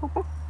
Boop, boop.